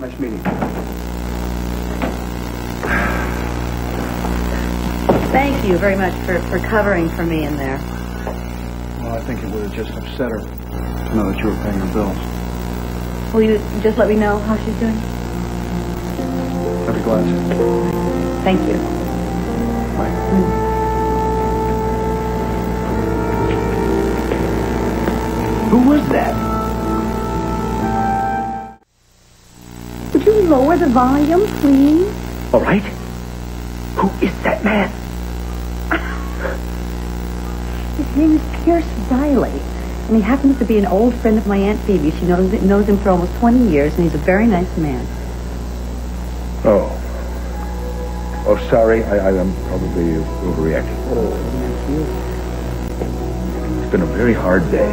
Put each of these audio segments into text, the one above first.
Nice meeting you. Thank you very much for, for covering for me in there. Well, I think it would have just upset her to know that you were paying her bills. Will you just let me know how she's doing? I'd be glad to. Thank you. Bye. Who was that? Lower the volume, please? All right. Who is that man? His name is Pierce Riley. And he happens to be an old friend of my Aunt Phoebe. She knows, knows him for almost 20 years, and he's a very nice man. Oh. Oh, sorry. I, I am probably overreacting. Oh, thank you. It's been a very hard day.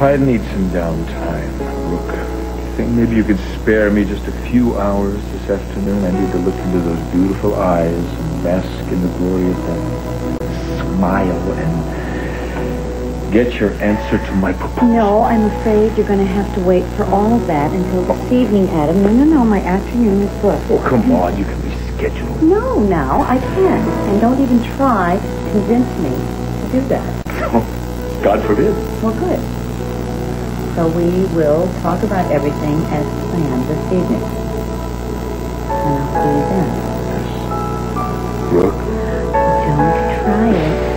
I need some downtime, Brooke. Maybe you could spare me just a few hours this afternoon? I need to look into those beautiful eyes and bask in the glory of that smile and get your answer to my proposal. No, I'm afraid you're going to have to wait for all of that until this oh. evening, Adam. No, no, no. My afternoon is booked. Oh, come on. You can reschedule. No, now I can't. And don't even try to convince me to do that. Oh, God forbid. Well, good. So we will talk about everything as planned this evening. And I'll see you then. Brooke. Don't try it.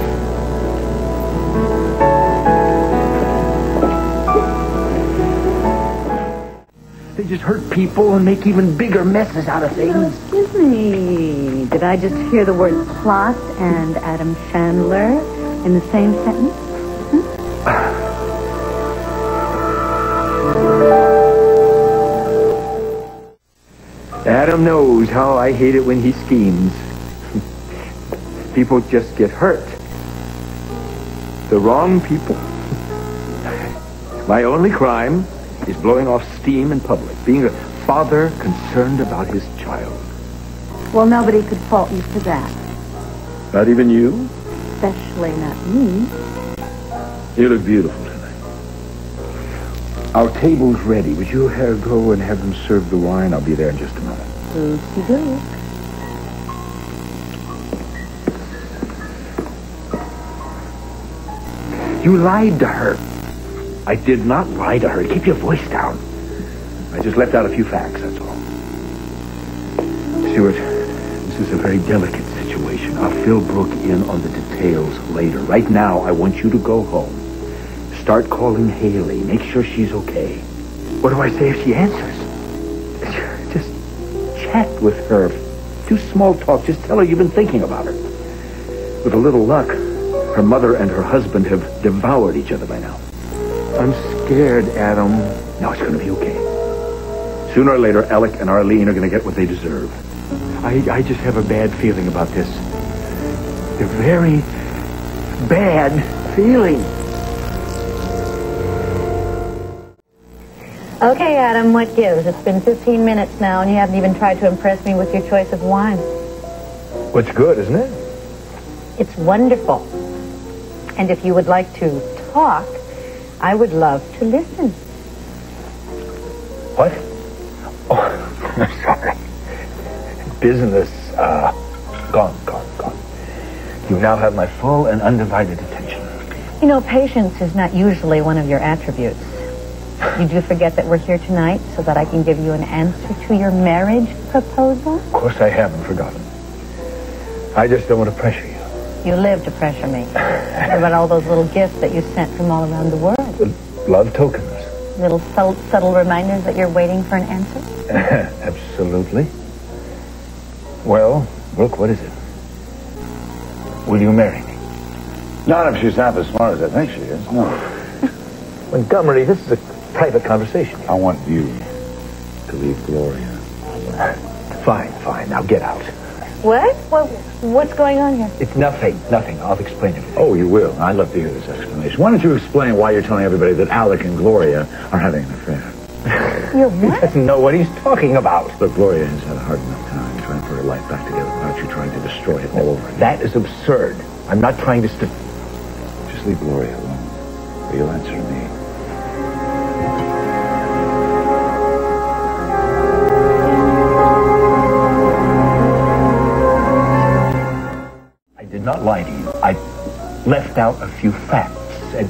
They just hurt people and make even bigger messes out of Oh, things. excuse me. Did I just hear the word plot and Adam Chandler in the same sentence? Adam knows how I hate it when he schemes. people just get hurt. The wrong people. My only crime is blowing off steam in public, being a father concerned about his child. Well, nobody could fault you for that. Not even you? Especially not me. You look beautiful tonight. Our table's ready. Would you have, go and have them serve the wine? I'll be there in just a moment. Okie-doke. You lied to her. I did not lie to her. Keep your voice down. I just left out a few facts, that's all. Stuart, this is a very delicate situation. I'll fill Brooke in on the details later. Right now, I want you to go home. Start calling Hayley. Make sure she's okay. What do I say if she answers? With her. Do small talk. Just tell her you've been thinking about her. With a little luck, her mother and her husband have devoured each other by now. I'm scared, Adam. No, it's going to be okay. Sooner or later, Alec and Arlene are going to get what they deserve. I, I just have a bad feeling about this. A very bad feeling. Okay, Adam, what gives? It's been 15 minutes now, and you haven't even tried to impress me with your choice of wine. What's good, isn't it? It's wonderful. And if you would like to talk, I would love to listen. What? Oh, I'm sorry. Business, uh, gone, gone, gone. You now have my full and undivided attention. You know, patience is not usually one of your attributes. You do forget that we're here tonight so that I can give you an answer to your marriage proposal? Of course I haven't forgotten. I just don't want to pressure you. You live to pressure me. What about all those little gifts that you sent from all around the world? Love tokens. Little subtle, subtle reminders that you're waiting for an answer? Absolutely. Well, Brooke, what is it? Will you marry me? Not if she's half as smart as I think she is. No. Montgomery, this is a private conversation. I want you to leave Gloria. Fine, fine. Now get out. What? What? What's going on here? It's nothing, nothing. I'll explain everything. Oh, you will. I'd love to hear this explanation. Why don't you explain why you're telling everybody that Alec and Gloria are having an affair? You're He what? doesn't know what he's talking about. Look, Gloria has had a hard enough time trying to put her life back together without you trying to destroy it all over again. That is absurd. I'm not trying to... St- Just leave Gloria alone. Or you'll answer me. Out a few facts. And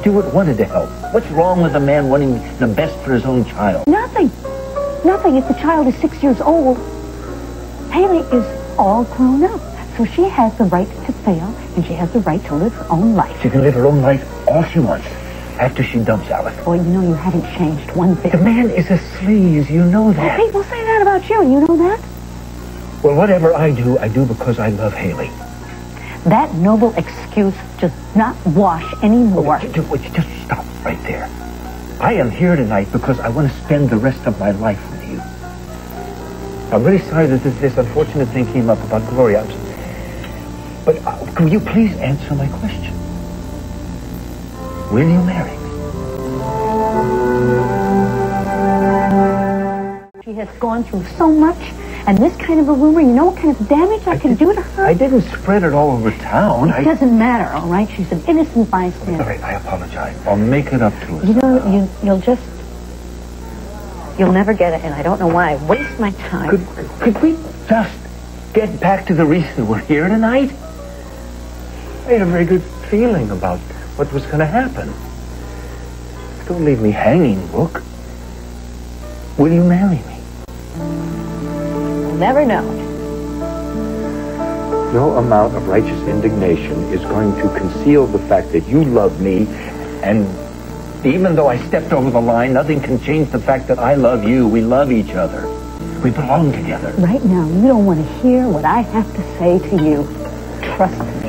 Stuart wanted to help. What's wrong with a man wanting the best for his own child? Nothing. Nothing if the child is six years old. Hayley is all grown up. So she has the right to fail, and she has the right to live her own life. She can live her own life all she wants after she dumps Alec. Boy, you know you haven't changed one bit. The man is a sleaze. You know that. People say that about you, and you know that? Well, whatever I do, I do because I love Hayley. That noble excuse does not wash anymore. Oh, just, stop right there. I am here tonight because I want to spend the rest of my life with you. I'm really sorry that this, this unfortunate thing came up about Gloria. But uh, will you please answer my question? Will you marry me? She has gone through so much, and this kind of a rumor, you know what kind of damage I, can do to her? I didn't spread it all over town. It I... doesn't matter, all right? She's an innocent bystander. right, I apologize. I'll make it up to her. You know, you, you'll just... You'll never get it, and I don't know why. I waste my time. Could, could we just get back to the reason we're here tonight? I had a very good feeling about what was going to happen. Don't leave me hanging, Brooke. Will you marry me? Never know. No amount of righteous indignation is going to conceal the fact that you love me, and even though I stepped over the line, nothing can change the fact that I love you. We love each other. We belong together. Right now, you don't want to hear what I have to say to you. Trust me.